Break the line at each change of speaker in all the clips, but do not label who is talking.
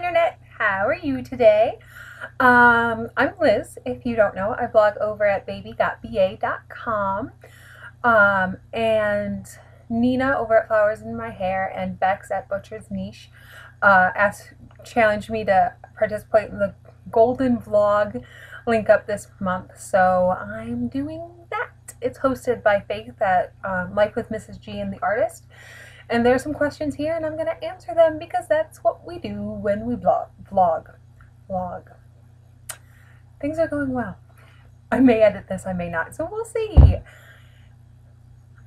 Internet. How are you today? Um, I'm Liz. If you don't know, I blog over at babygotba.com. Um, and Nina over at Flowers in My Hair and Bex at Butcher's Niche uh, asked, challenged me to participate in the Golden Vlog link up this month. So I'm doing that. It's hosted by Faith at um, Life with Mrs. G and the Artist. And there's some questions here, and I'm going to answer them because that's what we do when we blog, vlog, vlog. Things are going well. I may edit this, I may not, so we'll see.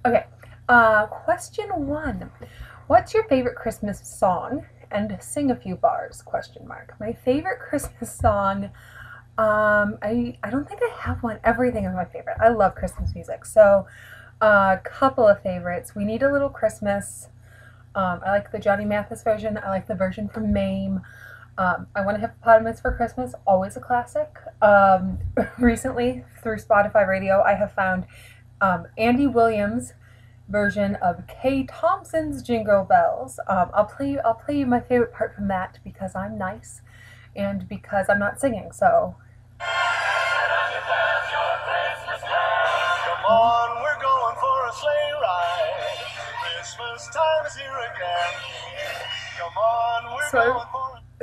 Okay, uh, question one. What's your favorite Christmas song? And sing a few bars, question mark. My favorite Christmas song, um, I, I don't think I have one. Everything is my favorite. I love Christmas music. So a uh, couple of favorites. We Need a Little Christmas um, I like the Johnny Mathis version. I like the version from Mame. Um, I Want a Hippopotamus for Christmas, always a classic. Um, recently, through Spotify Radio, I have found um, Andy Williams' version of Kay Thompson's Jingle Bells. Um, I'll play. I'll play you my favorite part from that because I'm nice, and because I'm not singing. So. So,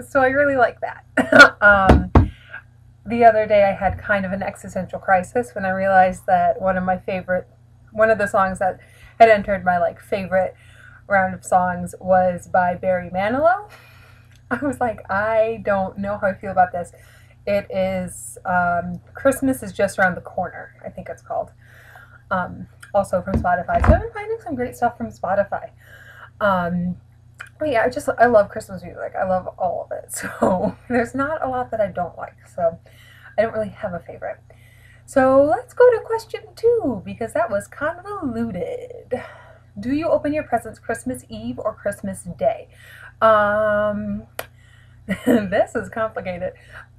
So I really like that. um, the other day I had kind of an existential crisis when I realized that one of my favorite, one of the songs that had entered my like favorite round of songs was by Barry Manilow. I was like, I don't know how I feel about this. It is um, Christmas is just around the corner. I think it's called. Um, also from Spotify. So I've been finding some great stuff from Spotify. Um, but yeah, I just I love Christmas music. I love all of it. So there's not a lot that I don't like. So I don't really have a favorite. So let's go to question two because that was convoluted. Do you open your presents Christmas Eve or Christmas Day? Um, this is complicated.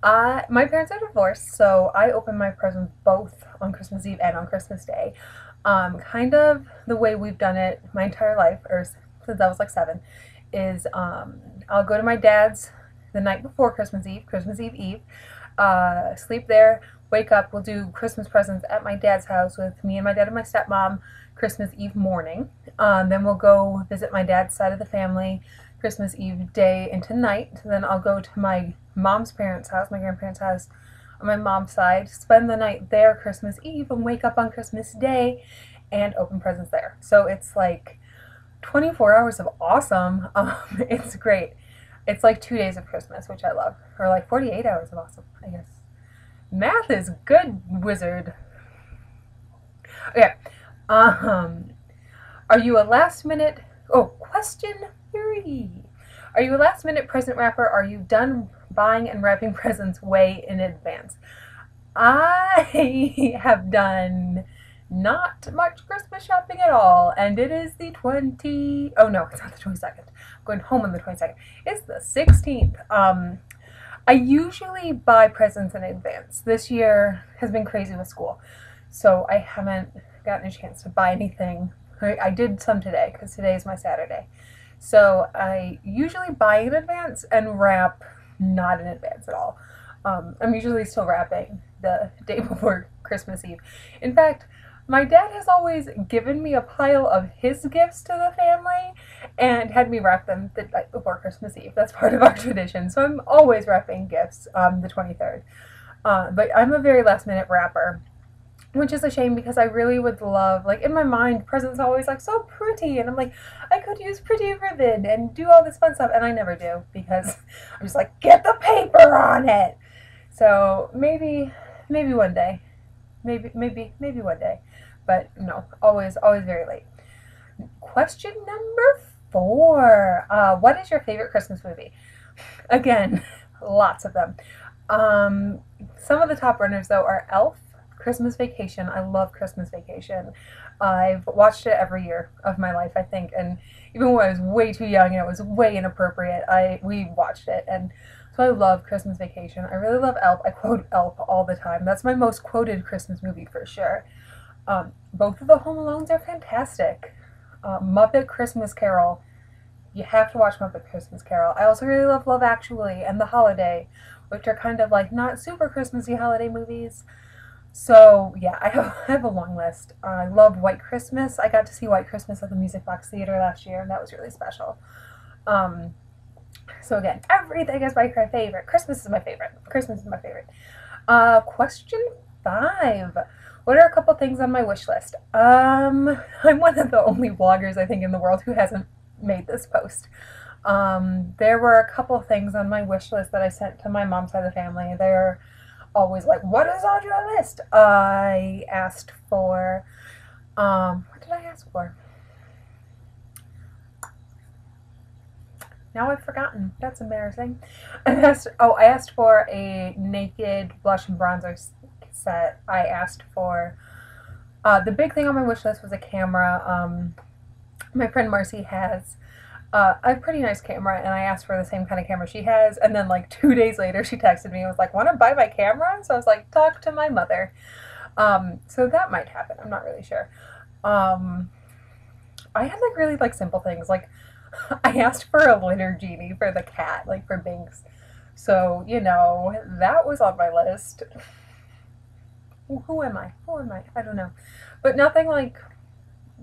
Uh, my parents are divorced, so I open my presents both on Christmas Eve and on Christmas Day um, kind of the way we've done it my entire life, or since I was like seven, is um, I'll go to my dad's the night before Christmas Eve, Christmas Eve Eve, uh, sleep there, wake up, we'll do Christmas presents at my dad's house with me and my dad and my stepmom Christmas Eve morning. Um, then we'll go visit my dad's side of the family Christmas Eve day into night. Then I'll go to my mom's parents' house, my grandparents' house on my mom's side, spend the night there Christmas Eve, and wake up on Christmas Day and open presents there. So it's like 24 hours of awesome. Um, it's great. It's like two days of Christmas, which I love, or like 48 hours of awesome, I guess. Math is good, wizard. Okay. Um, are you a last minute? Oh, question three. Are you a last minute present wrapper? Are you done buying and wrapping presents way in advance? I have done not much Christmas shopping at all, and it is the 20. Oh no, it's not the 22nd. I'm going home on the 22nd. It's the 16th. Um, I usually buy presents in advance. This year has been crazy with school, so I haven't gotten a chance to buy anything. I, I did some today because today is my Saturday. So I usually buy in advance and wrap not in advance at all. Um, I'm usually still wrapping the day before Christmas Eve. In fact, my dad has always given me a pile of his gifts to the family and had me wrap them the night before Christmas Eve. That's part of our tradition. So I'm always wrapping gifts um, the 23rd. Uh, but I'm a very last minute wrapper which is a shame because I really would love, like in my mind, presents always like so pretty, and I'm like, I could use pretty ribbon and do all this fun stuff, and I never do because I'm just like, get the paper on it. So maybe, maybe one day, maybe, maybe, maybe one day, but no, always, always very late. Question number four: uh, What is your favorite Christmas movie? Again, lots of them. Um, some of the top runners though are Elf. Christmas Vacation. I love Christmas Vacation. I've watched it every year of my life, I think, and even when I was way too young and it was way inappropriate, I we watched it, and so I love Christmas Vacation. I really love Elf. I quote Elf all the time. That's my most quoted Christmas movie for sure. Um, both of the Home Alones are fantastic. Uh, Muppet Christmas Carol you have to watch Muppet Christmas Carol. I also really love Love Actually and The Holiday, which are kind of like not super Christmassy holiday movies. So yeah, I have, I have a long list. I love White Christmas. I got to see White Christmas at the Music Box Theater last year, and that was really special. Um, so again, everything is my favorite. Christmas is my favorite. Christmas is my favorite. Uh, question five. What are a couple things on my wish list? Um, I'm one of the only vloggers I think in the world who hasn't made this post. Um, there were a couple things on my wish list that I sent to my mom's side of the family. They're always like, "What is on your list?" I asked for. Um, what did I ask for? Now I've forgotten. That's embarrassing. I asked. Oh, I asked for a naked blush and bronzer set. I asked for. Uh, the big thing on my wish list was a camera. Um, my friend Marcie has uh, a pretty nice camera, and I asked for the same kind of camera she has. And then, like two days later, she texted me and was like, "Want to buy my camera?" So I was like, "Talk to my mother." Um, so that might happen. I'm not really sure. Um, I had like really like simple things. Like I asked for a litter genie for the cat, like for Binks. So you know that was on my list. Who am I? Who am I? I don't know, but nothing like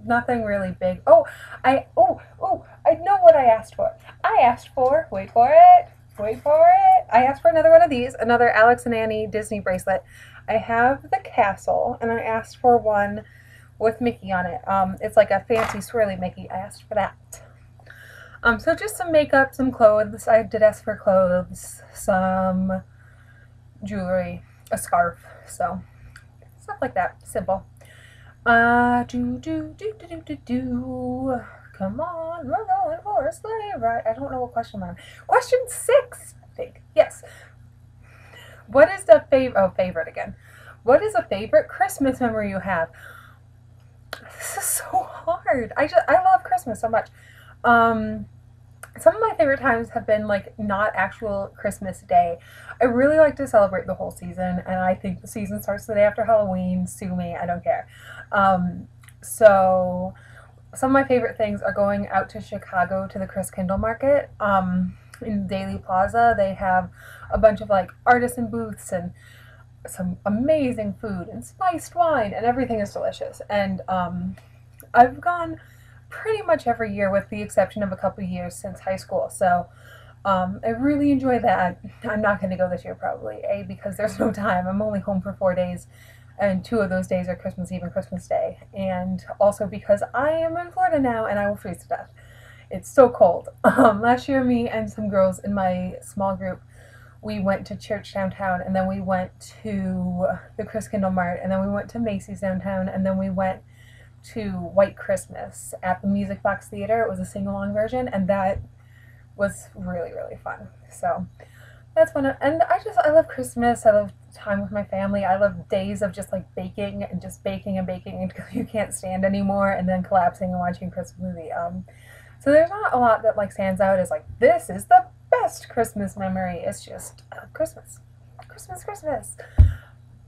nothing really big. Oh, I oh oh I know what I asked for. I asked for wait for it, wait for it. I asked for another one of these, another Alex and Ani Disney bracelet. I have the castle, and I asked for one with Mickey on it. Um, it's like a fancy swirly Mickey. I asked for that. Um, so just some makeup, some clothes. I did ask for clothes, some jewelry, a scarf. So stuff like that. Simple. Uh, do, do, do, do, do, do, do. Come on, we're going for a sleigh ride. I don't know what question I'm on. Question six, I think. Yes. What is the favorite? Oh, favorite again. What is a favorite Christmas memory you have? This is so hard. I just I love Christmas so much. Um, some of my favorite times have been like not actual Christmas Day. I really like to celebrate the whole season, and I think the season starts the day after Halloween. Sue me, I don't care. Um, so some of my favorite things are going out to Chicago to the Christkindlmarket. Um, in Daley Plaza, they have a bunch of like artisan booths and some amazing food and spiced wine, and everything is delicious. And um, I've gone pretty much every year, with the exception of a couple years since high school. So um, I really enjoy that. I'm not going to go this year, probably. A, because there's no time. I'm only home for four days, and two of those days are Christmas Eve and Christmas Day. And also because I am in Florida now and I will freeze to death. It's so cold. Um, last year, me and some girls in my small group, we went to church downtown, and then we went to the Christkindl Mart, and then we went to Macy's downtown, and then we went to White Christmas at the Music Box Theater. It was a sing along version, and that was really, really fun. So that's fun. And I just, I love Christmas. I love time with my family. I love days of just like baking and just baking and baking until you can't stand anymore, and then collapsing and watching a Christmas movie. Um, so there's not a lot that like stands out as like, this is the best Christmas memory. It's just uh, Christmas. Christmas, Christmas.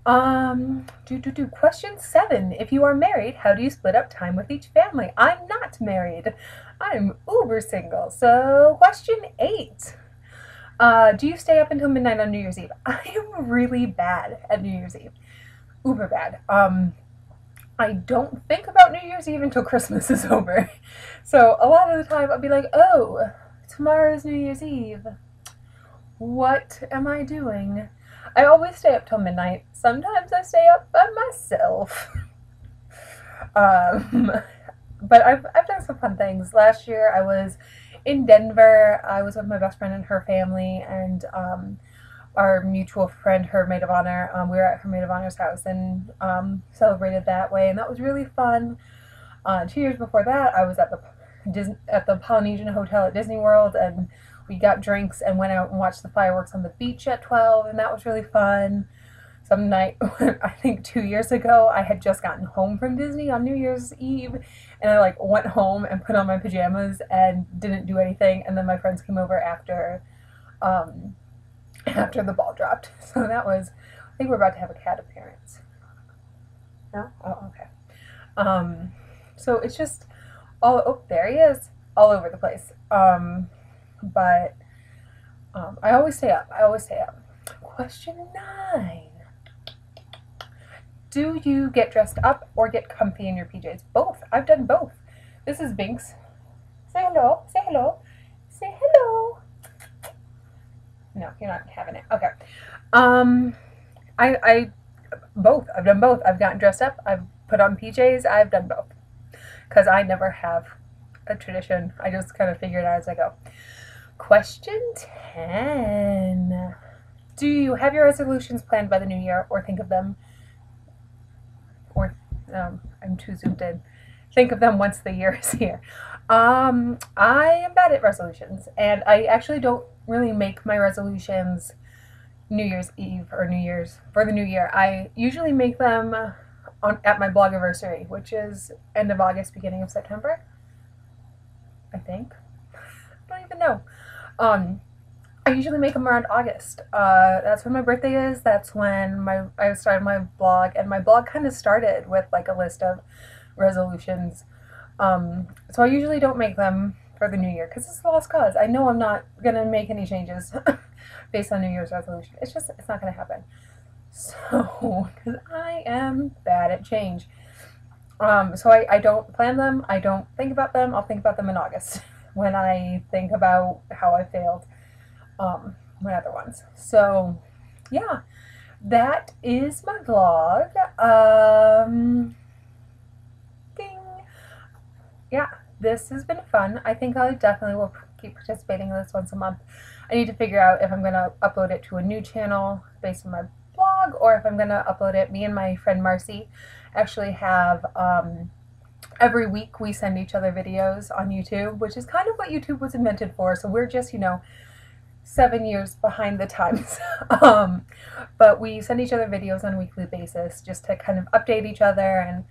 Um, do, do, do. Question seven. If you are married, how do you split up time with each family? I'm not married. I'm uber single. So, question eight. Uh, do you stay up until midnight on New Year's Eve? I am really bad at New Year's Eve. Uber bad. Um, I don't think about New Year's Eve until Christmas is over. So, a lot of the time I'll be like, oh, tomorrow's New Year's Eve. What am I doing? I always stay up till midnight. Sometimes I stay up by myself. um, but I've, I've done some fun things. Last year I was in Denver. I was with my best friend and her family, and um, our mutual friend, her maid of honor. Um, we were at her maid of honor's house and um, celebrated that way, and that was really fun. Uh, two years before that, I was at the Disney, at the Polynesian Hotel at Disney World, and we got drinks and went out and watched the fireworks on the beach at 12, and that was really fun. Some night, I think two years ago, I had just gotten home from Disney on New Year's Eve, and I like went home and put on my pajamas and didn't do anything, and then my friends came over after, um, after the ball dropped. So that was, I think we're about to have a cat appearance. No? Oh, okay. Um, so it's just, all, oh, there he is all over the place. Um, but um, I always stay up. I always stay up. Question nine. Do you get dressed up or get comfy in your PJs? Both. I've done both. This is Binks. Say hello. Say hello. Say hello. No, you're not having it. Okay. Um, I, I, both. I've done both. I've gotten dressed up. I've put on PJs. I've done both. Because I never have a tradition. I just kind of figure it out as I go. Question 10. Do you have your resolutions planned by the new year or think of them? Or, um, I'm too zoomed in. Think of them once the year is here. Um, I am bad at resolutions, and I actually don't really make my resolutions New Year's Eve or New Year's for the new year. I usually make them on at my blog anniversary, which is end of August, beginning of September. I think. Know. Um, I usually make them around August. Uh, that's when my birthday is. That's when my I started my blog, and my blog kind of started with like a list of resolutions. Um, so I usually don't make them for the new year because it's a lost cause. I know I'm not gonna make any changes based on New Year's resolution. It's just it's not gonna happen. So because I am bad at change. Um, so I, I don't plan them. I don't think about them. I'll think about them in August when I think about how I failed um, my other ones. So yeah, that is my vlog. Um, ding. Yeah, this has been fun. I think I definitely will keep participating in this once a month. I need to figure out if I'm going to upload it to a new channel based on my blog or if I'm going to upload it. Me and my friend Marcie actually have um, every week we send each other videos on YouTube, which is kind of what YouTube was invented for. So we're just, you know, seven years behind the times. um, but we send each other videos on a weekly basis just to kind of update each other and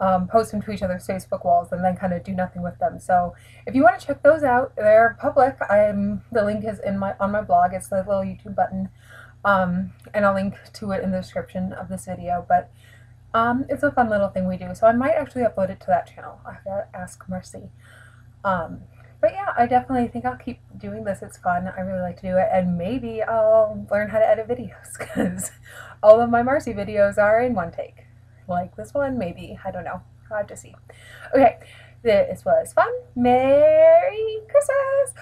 um, post them to each other's Facebook walls and then kind of do nothing with them. So if you want to check those out, they're public. I'm the link is in my on my blog. It's the little YouTube button, um, and I'll link to it in the description of this video. But um, it's a fun little thing we do. So I might actually upload it to that channel. I to ask Marcie. Um, but yeah, I definitely think I'll keep doing this. It's fun. I really like to do it. And maybe I'll learn how to edit videos because all of my Marcie videos are in one take. Like this one, maybe. I don't know. I'll have to see. Okay, this was fun. Merry Christmas!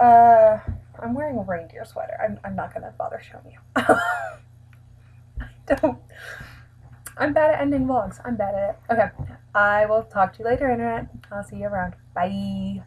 Uh, I'm wearing a reindeer sweater. I'm, I'm not going to bother showing you. I don't. I'm bad at ending vlogs. I'm bad at it. Okay, I will talk to you later, Internet. I'll see you around. Bye.